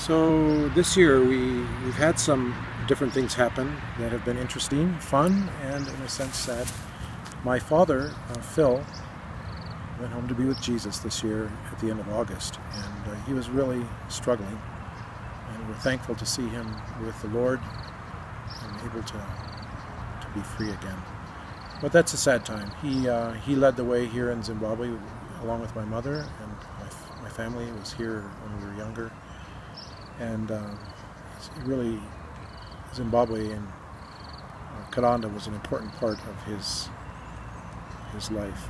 So this year we, we've had some different things happen that have been interesting, fun, and in a sense sad. My father, uh, Phil, went home to be with Jesus this year at the end of August, and uh, he was really struggling. And we're thankful to see him with the Lord and able to, to be free again. But that's a sad time. He, uh, he led the way here in Zimbabwe along with my mother, and my, my family was here when we were younger and uh, really Zimbabwe and uh, Karanda was an important part of his his life.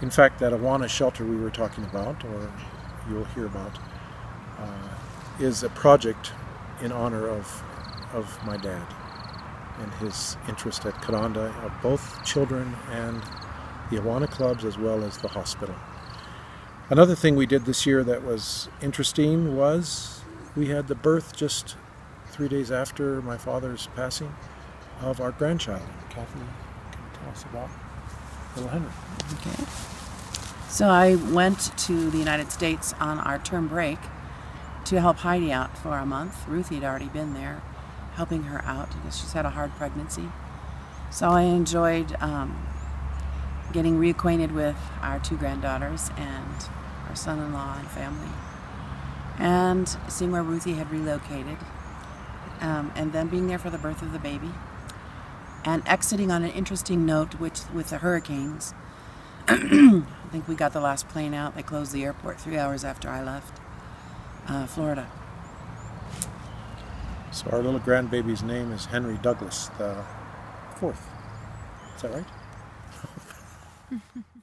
In fact, that Awana shelter we were talking about, or you'll hear about, uh, is a project in honor of of my dad and his interest at Karanda of both children and the Awana clubs as well as the hospital. Another thing we did this year that was interesting was we had the birth just three days after my father's passing of our grandchild. Kathy, can tell us about little Henry? Okay. So I went to the United States on our term break to help Heidi out for a month. Ruthie had already been there helping her out because she's had a hard pregnancy. So I enjoyed um, getting reacquainted with our two granddaughters and our son-in-law and family and seeing where Ruthie had relocated, um, and then being there for the birth of the baby, and exiting on an interesting note, which with the hurricanes. I think we got the last plane out. They closed the airport three hours after I left uh, Florida. So our little grandbaby's name is Henry Douglas the fourth. Is that right?